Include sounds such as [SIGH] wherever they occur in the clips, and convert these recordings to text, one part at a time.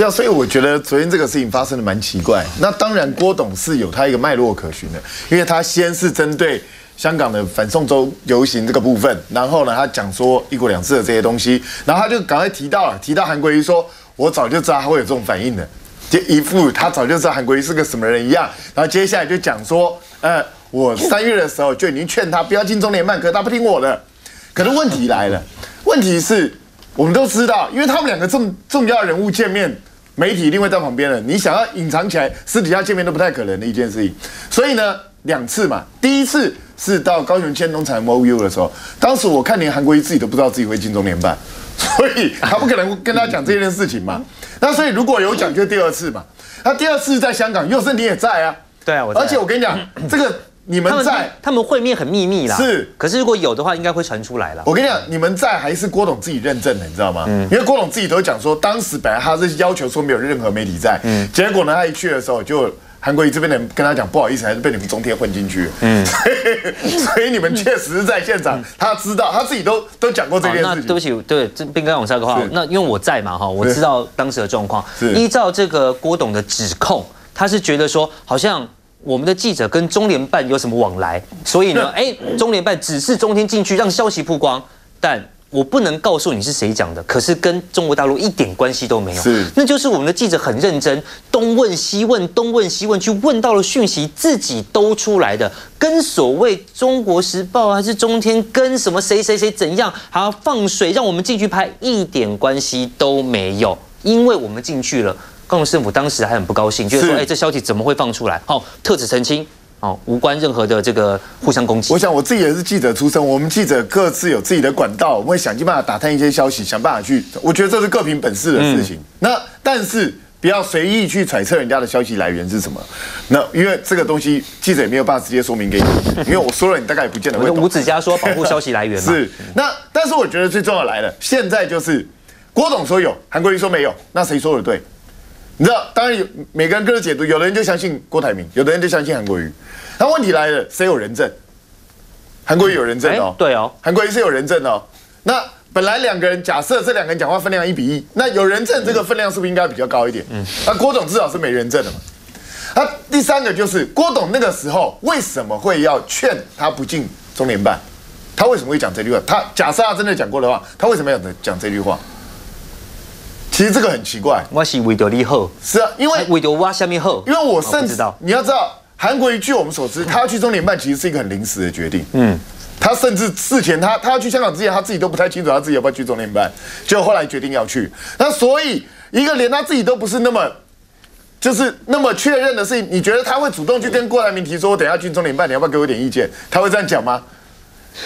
对啊，所以我觉得昨天这个事情发生的蛮奇怪。那当然，郭董是有他一个脉络可循的，因为他先是针对香港的反送中游行这个部分，然后呢，他讲说一国两制的这些东西，然后他就赶快提到了，提到韩国瑜说，我早就知道他会有这种反应的，就一副他早就知道韩国瑜是个什么人一样。然后接下来就讲说，呃，我三月的时候就已经劝他不要进中联办，可他不听我的。可是问题来了，问题是。我们都知道，因为他们两个这么重要的人物见面，媒体一定会在旁边的。你想要隐藏起来，私底下见面都不太可能的一件事情。所以呢，两次嘛，第一次是到高雄签农产 MOU 的时候，当时我看连韩国瑜自己都不知道自己会进中联办，所以他不可能跟他讲这件事情嘛。那所以如果有讲，就第二次嘛。那第二次在香港，又是你也在啊。对啊，我。而且我跟你讲，[LAUGHS] 这个。你们在，他们会面很秘密啦。是，可是如果有的话，应该会传出来了。我跟你讲，你们在还是郭董自己认证的，你知道吗？嗯。因为郭董自己都讲说，当时本来他是要求说没有任何媒体在，嗯。结果呢，他一去的时候，就韩国瑜这边的人跟他讲，不好意思，还是被你们中天混进去。嗯。[LAUGHS] 所以你们确实是在现场，他知道，他自己都都讲过这件事情。那对不起，对，这边刚我下个话，那因为我在嘛哈，我知道当时的状况。依照这个郭董的指控，他是觉得说好像。我们的记者跟中联办有什么往来？所以呢，[LAUGHS] 哎，中联办只是中天进去让消息曝光，但我不能告诉你是谁讲的。可是跟中国大陆一点关系都没有。是，那就是我们的记者很认真，东问西问，东问西问，去问到了讯息，自己都出来的，跟所谓中国时报还是中天跟什么谁谁谁怎样，还要放水让我们进去拍，一点关系都没有，因为我们进去了。高雄市政府当时还很不高兴，就是说，哎，这消息怎么会放出来？好，特此澄清，哦，无关任何的这个互相攻击。我想我自己也是记者出身，我们记者各自有自己的管道，我们会想尽办法打探一些消息，想办法去。我觉得这是各凭本事的事情。那但是不要随意去揣测人家的消息来源是什么。那因为这个东西记者也没有办法直接说明给你，因为我说了，你大概也不见得会懂。吴子嘉说保护消息来源 [LAUGHS] 是。那但是我觉得最重要来了，现在就是郭董说有，韩国瑜说没有，那谁说的对？你知道，当然有每个人各自解读，有的人就相信郭台铭，有的人就相信韩国瑜。那问题来了，谁有人证？韩国瑜有人证哦，对哦，韩国瑜是有人证哦。那本来两个人，假设这两个人讲话分量一比一，那有人证这个分量是不是应该比较高一点？嗯，那郭董至少是没人证的嘛。那第三个就是郭董那个时候为什么会要劝他不进中联办？他为什么会讲这句话？他假设他真的讲过的话，他为什么要讲这句话？其实这个很奇怪，我是为着你好，是啊，因为为着我下面好，因为我甚至你要知道，韩国瑜据我们所知，他要去中联办其实是一个很临时的决定，嗯，他甚至事前他他要去香港之前，他自己都不太清楚他自己要不要去中联办，结果后来决定要去，那所以一个连他自己都不是那么就是那么确认的事情，你觉得他会主动去跟郭台铭提说，我等下去中联办，你要不要给我点意见？他会这样讲吗？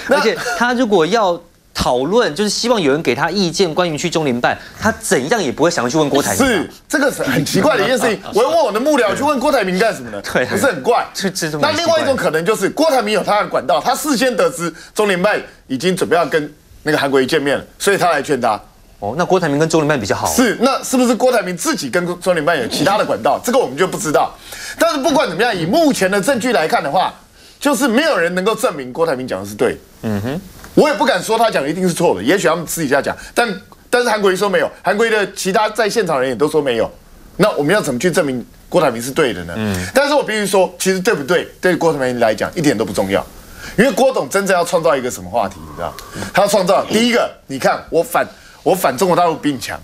而且他如果要。讨论就是希望有人给他意见，关于去中联办，他怎样也不会想要去问郭台铭。是这个是很奇怪的一件事情。[LAUGHS] 我要问我的幕僚去问郭台铭干什么呢？对，[LAUGHS] 不是很怪。那另外一种可能就是郭台铭有他的管道，他事先得知中联办已经准备要跟那个韩国瑜见面了，所以他来劝他。哦，那郭台铭跟中联办比较好。是，那是不是郭台铭自己跟中联办有其他的管道？这个我们就不知道。但是不管怎么样，以目前的证据来看的话，就是没有人能够证明郭台铭讲的是对。嗯哼。我也不敢说他讲的一定是错的，也许他们私底下讲，但但是韩国瑜说没有，韩国瑜的其他在现场人也都说没有，那我们要怎么去证明郭台铭是对的呢？嗯，但是我必须说，其实对不对，对郭台铭来讲一点都不重要，因为郭董真正要创造一个什么话题，你知道？他要创造第一个，你看我反我反中国大陆比你强，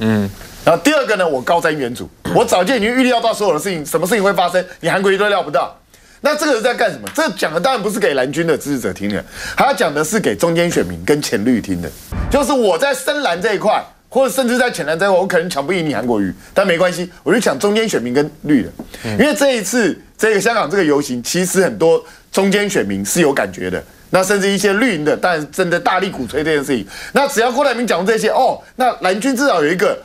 嗯，然后第二个呢，我高瞻远瞩，我早就已经预料到所有的事情，什么事情会发生，你韩国瑜都料不到。那这个是在干什么？这讲的当然不是给蓝军的支持者听的，他讲的是给中间选民跟前绿听的。就是我在深蓝这一块，或者甚至在浅蓝这一块，我可能抢不赢你韩国瑜，但没关系，我就抢中间选民跟绿的。因为这一次这个香港这个游行，其实很多中间选民是有感觉的，那甚至一些绿营的，当然真的大力鼓吹这件事情。那只要郭台铭讲这些，哦，那蓝军至少有一个，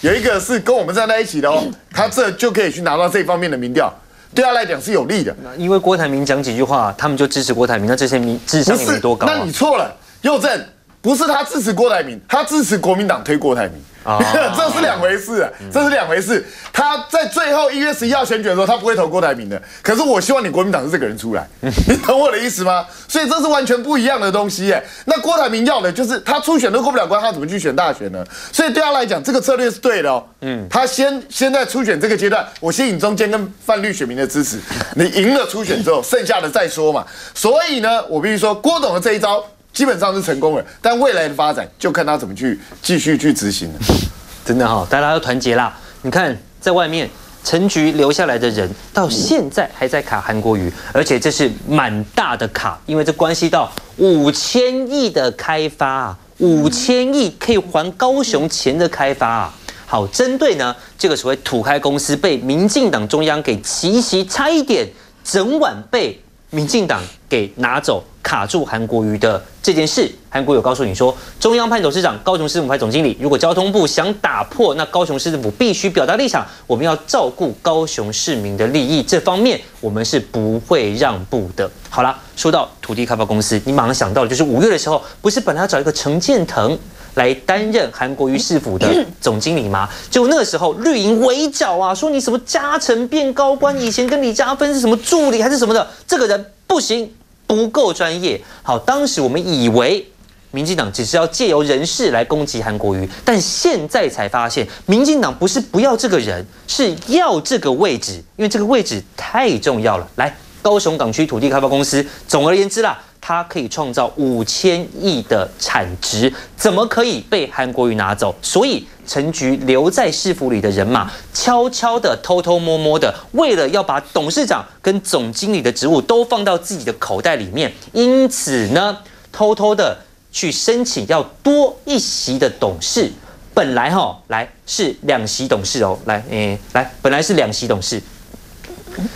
有一个是跟我们站在一起的哦，他这就可以去拿到这方面的民调。对他来讲是有利的，因为郭台铭讲几句话，他们就支持郭台铭，那这些民智商没多高。那你错了，右正不是他支持郭台铭，他支持国民党推郭台铭。[LAUGHS] 这是两回事，这是两回事。他在最后一月十一号选举的时候，他不会投郭台铭的。可是我希望你国民党是这个人出来，[LAUGHS] 你懂我的意思吗？所以这是完全不一样的东西耶。那郭台铭要的就是他初选都过不了关，他怎么去选大选呢？所以对他来讲，这个策略是对的哦。嗯，他先先在初选这个阶段，我吸引中间跟泛绿选民的支持，你赢了初选之后，剩下的再说嘛。所以呢，我必须说，郭董的这一招。基本上是成功了，但未来的发展就看他怎么去继续去执行了。[LAUGHS] 真的哈，大家要团结啦！你看，在外面陈局留下来的人，到现在还在卡韩国瑜，而且这是蛮大的卡，因为这关系到五千亿的开发啊，五千亿可以还高雄钱的开发啊。好，针对呢这个所谓土开公司被民进党中央给奇袭，差一点整晚被。民进党给拿走卡住韩国瑜的这件事，韩国有告诉你说，中央派董事长、高雄市政府派总经理，如果交通部想打破，那高雄市政府必须表达立场，我们要照顾高雄市民的利益，这方面我们是不会让步的。好了，说到土地开发公司，你马上想到的就是五月的时候，不是本来要找一个陈建腾。来担任韩国瑜市府的总经理吗？[LAUGHS] 就那个时候绿营围剿啊，说你什么加成变高官，以前跟李嘉芬是什么助理还是什么的，这个人不行，不够专业。好，当时我们以为民进党只是要借由人事来攻击韩国瑜，但现在才发现，民进党不是不要这个人，是要这个位置，因为这个位置太重要了。来，高雄港区土地开发公司，总而言之啦。它可以创造五千亿的产值，怎么可以被韩国瑜拿走？所以陈局留在市府里的人马，悄悄的、偷偷摸摸的，为了要把董事长跟总经理的职务都放到自己的口袋里面，因此呢，偷偷的去申请要多一席的董事。本来哈，来是两席董事哦，来，诶，来，本来是两席董事，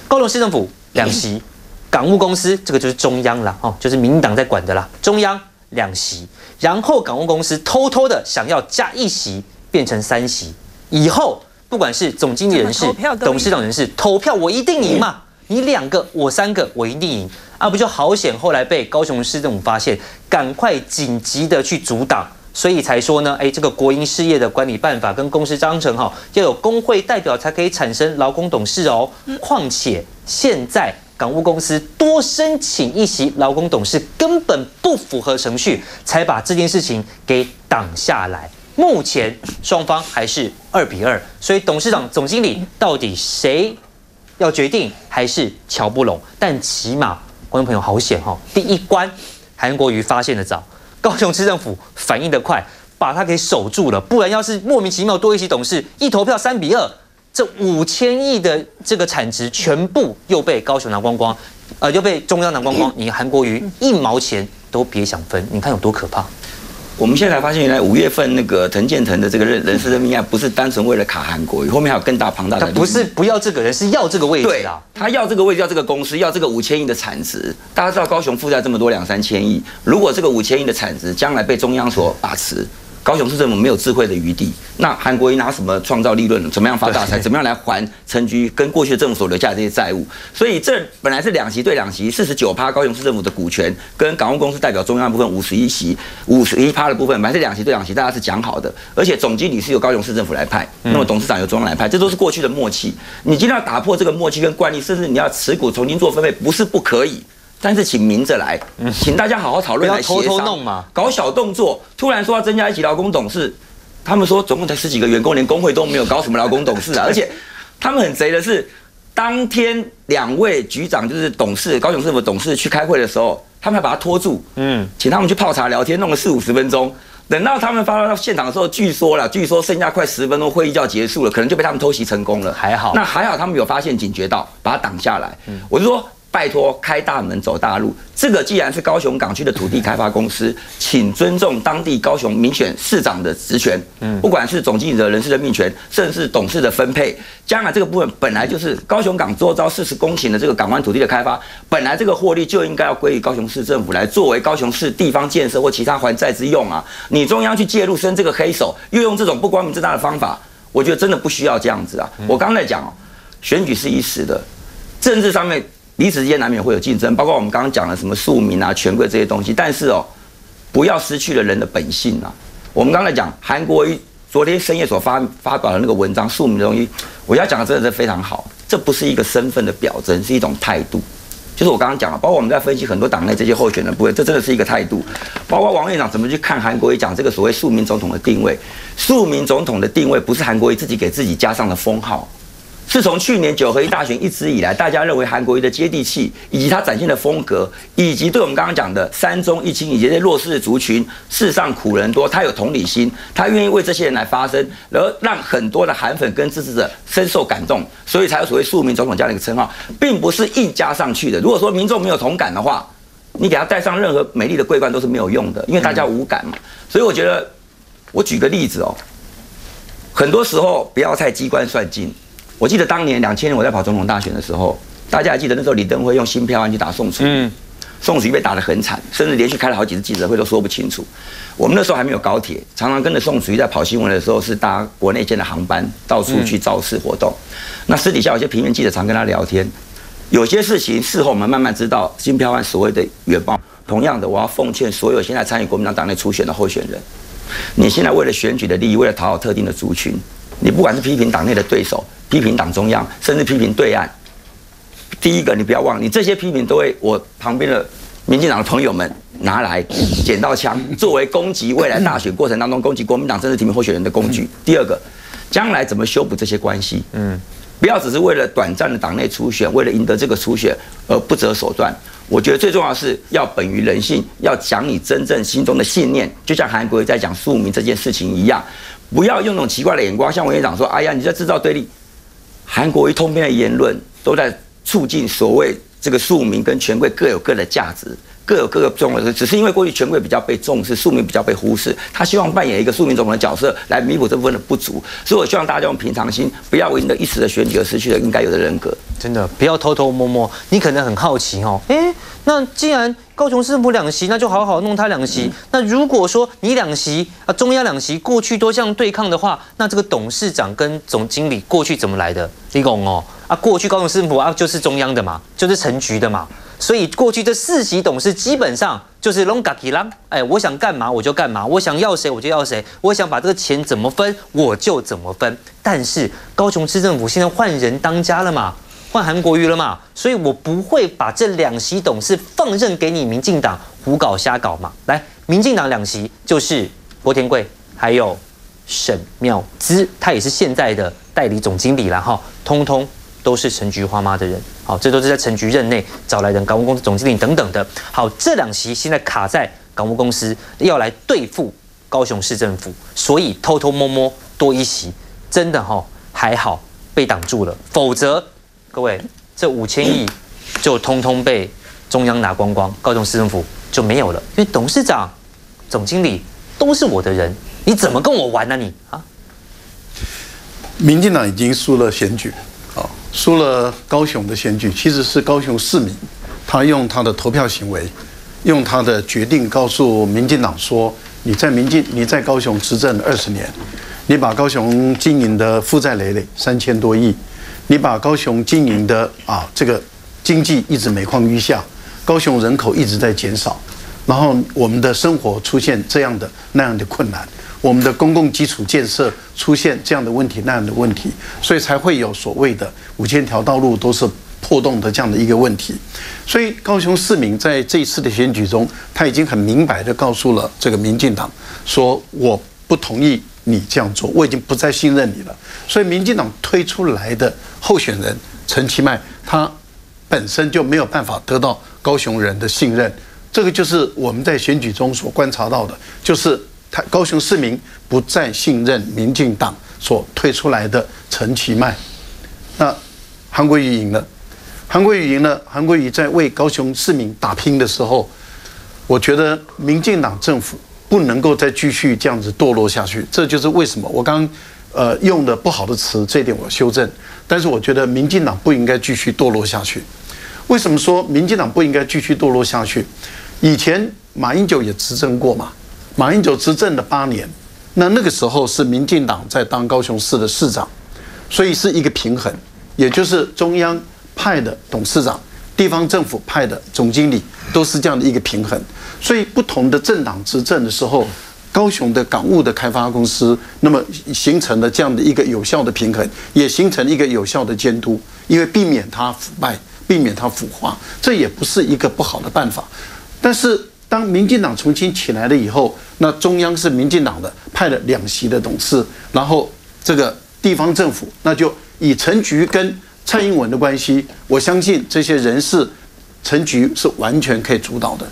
高雄市政府两席。港务公司这个就是中央了哦，就是民党在管的啦。中央两席，然后港务公司偷偷的想要加一席，变成三席。以后不管是总经理人士、董事长人士投票，我一定赢嘛。你两个，我三个，我一定赢啊！不就好险？后来被高雄市政府发现，赶快紧急的去阻挡，所以才说呢，哎，这个国营事业的管理办法跟公司章程哈，要有工会代表才可以产生劳工董事哦。况且现在。港务公司多申请一席劳工董事，根本不符合程序，才把这件事情给挡下来。目前双方还是二比二，所以董事长、总经理到底谁要决定，还是瞧不拢。但起码观众朋友好险哈，第一关韩国瑜发现的早，高雄市政府反应的快，把他给守住了。不然要是莫名其妙多一席董事，一投票三比二。这五千亿的这个产值全部又被高雄拿光光，呃，又被中央拿光光，[CLEARS THROAT] 你韩国瑜一毛钱都别想分，你看有多可怕？我们现在发现，原来五月份那个滕建腾的这个人人事任命案，不是单纯为了卡韩国瑜，后面还有更大庞大的。他不是不要这个人，是要这个位置啊！他要这个位置，要这个公司，要这个五千亿的产值。大家知道高雄负债这么多两三千亿，如果这个五千亿的产值将来被中央所把持。高雄市政府没有智慧的余地，那韩国瑜拿什么创造利润？怎么样发大财？怎么样来还陈局跟过去的政府所留下的这些债务？所以这本来是两席对两席，四十九趴高雄市政府的股权跟港务公司代表中央部分五十一席，五十一趴的部分本来是两席对两席，大家是讲好的，而且总经理是由高雄市政府来派，那么董事长由中央来派，这都是过去的默契。你今天要打破这个默契跟惯例，甚至你要持股重新做分配，不是不可以。但是请明着来，请大家好好讨论来协商嘛。搞小动作，突然说要增加一级劳工董事，他们说总共才十几个员工，连工会都没有，搞什么劳工董事啊？[LAUGHS] 而且他们很贼的是，当天两位局长就是董事，高雄市府董事去开会的时候，他们还把他拖住，嗯，请他们去泡茶聊天，弄了四五十分钟。等到他们发到现场的时候，据说了，据说剩下快十分钟会议就要结束了，可能就被他们偷袭成功了。还好，那还好，他们有发现警觉到，把他挡下来。我就说。拜托，开大门走大路。这个既然是高雄港区的土地开发公司，请尊重当地高雄民选市长的职权。嗯，不管是总经理的人事任命权，甚至董事的分配，将来这个部分本来就是高雄港周遭四十公顷的这个港湾土地的开发，本来这个获利就应该要归于高雄市政府来作为高雄市地方建设或其他还债之用啊！你中央去介入伸这个黑手，又用这种不光明正大的方法，我觉得真的不需要这样子啊！我刚才讲哦，选举是一时的，政治上面。彼此之间难免会有竞争，包括我们刚刚讲的什么庶民啊、权贵这些东西。但是哦，不要失去了人的本性啊。我们刚才讲韩国瑜昨天深夜所发发表的那个文章，庶民的东西，我要讲的真的是非常好。这不是一个身份的表征，是一种态度。就是我刚刚讲了，包括我们在分析很多党内这些候选人部分，这真的是一个态度。包括王院长怎么去看韩国瑜讲这个所谓庶民总统的定位，庶民总统的定位不是韩国瑜自己给自己加上的封号。是从去年九合一大选一直以来，大家认为韩国瑜的接地气，以及他展现的风格，以及对我们刚刚讲的三中一清以及这些弱势的族群，世上苦人多，他有同理心，他愿意为这些人来发声，然后让很多的韩粉跟支持者深受感动，所以才有所谓庶民总统这样的一个称号，并不是硬加上去的。如果说民众没有同感的话，你给他戴上任何美丽的桂冠都是没有用的，因为大家无感嘛。所以我觉得，我举个例子哦，很多时候不要太机关算尽。我记得当年两千年我在跑总统大选的时候，大家还记得那时候李登辉用新票案去打宋楚瑜，宋楚瑜被打得很惨，甚至连续开了好几次记者会都说不清楚。我们那时候还没有高铁，常常跟着宋楚瑜在跑新闻的时候是搭国内线的航班，到处去造势活动。那私底下有些平面记者常跟他聊天，有些事情事后我们慢慢知道新票案所谓的原貌。同样的，我要奉劝所有现在参与国民党党内初选的候选人，你现在为了选举的利益，为了讨好特定的族群，你不管是批评党内的对手。批评党中央，甚至批评对岸。第一个，你不要忘，你这些批评都会我旁边的民进党的朋友们拿来捡到枪，作为攻击未来大选过程当中攻击国民党政治提名候选人的工具。第二个，将来怎么修补这些关系？嗯，不要只是为了短暂的党内初选，为了赢得这个初选而不择手段。我觉得最重要的是要本于人性，要讲你真正心中的信念。就像韩国在讲庶民这件事情一样，不要用那种奇怪的眼光，像委员长说：“哎呀，你在制造对立。”韩国一通篇的言论都在促进所谓这个庶民跟权贵各有各的价值，各有各的重要的。只是因为过去权贵比较被重视，庶民比较被忽视，他希望扮演一个庶民总统的角色来弥补这部分的不足。所以我希望大家用平常心，不要为了一时的选举而失去了应该有的人格。真的不要偷偷摸摸。你可能很好奇哦，哎，那既然高雄市政府两席，那就好好弄他两席。那如果说你两席啊，中央两席过去都这样对抗的话，那这个董事长跟总经理过去怎么来的？李拱哦啊，过去高雄市政府啊就是中央的嘛，就是成局的嘛。所以过去这四席董事基本上就是龙嘎吉郎，哎，我想干嘛我就干嘛，我想要谁我就要谁，我想把这个钱怎么分我就怎么分。但是高雄市政府现在换人当家了嘛？换韩国瑜了嘛，所以我不会把这两席董事放任给你民进党胡搞瞎搞嘛。来，民进党两席就是郭天贵还有沈妙姿，他也是现在的代理总经理了哈，通通都是陈菊花妈的人。好，这都是在陈菊任内找来的港务公司总经理等等的。好，这两席现在卡在港务公司要来对付高雄市政府，所以偷偷摸摸多一席，真的哈还好被挡住了，否则。各位，这五千亿就通通被中央拿光光，高雄市政府就没有了。因为董事长、总经理都是我的人，你怎么跟我玩呢？你啊？民进党已经输了选举，啊，输了高雄的选举，其实是高雄市民，他用他的投票行为，用他的决定告诉民进党说：你在民进，你在高雄执政二十年，你把高雄经营的负债累累，三千多亿。你把高雄经营的啊，这个经济一直每况愈下，高雄人口一直在减少，然后我们的生活出现这样的那样的困难，我们的公共基础建设出现这样的问题那样的问题，所以才会有所谓的五千条道路都是破洞的这样的一个问题。所以高雄市民在这一次的选举中，他已经很明白的告诉了这个民进党，说我不同意。你这样做，我已经不再信任你了。所以，民进党推出来的候选人陈其迈，他本身就没有办法得到高雄人的信任。这个就是我们在选举中所观察到的，就是他高雄市民不再信任民进党所推出来的陈其迈。那韩国瑜赢了，韩国瑜赢了，韩国瑜在为高雄市民打拼的时候，我觉得民进党政府。不能够再继续这样子堕落下去，这就是为什么我刚，呃，用的不好的词，这一点我修正。但是我觉得民进党不应该继续堕落下去。为什么说民进党不应该继续堕落下去？以前马英九也执政过嘛，马英九执政的八年，那那个时候是民进党在当高雄市的市长，所以是一个平衡，也就是中央派的董事长。地方政府派的总经理都是这样的一个平衡，所以不同的政党执政的时候，高雄的港务的开发公司，那么形成了这样的一个有效的平衡，也形成一个有效的监督，因为避免它腐败，避免它腐化，这也不是一个不好的办法。但是当民进党重新起来了以后，那中央是民进党的，派了两席的董事，然后这个地方政府那就以陈菊跟蔡英文的关系，我相信这些人事陈局是完全可以主导的。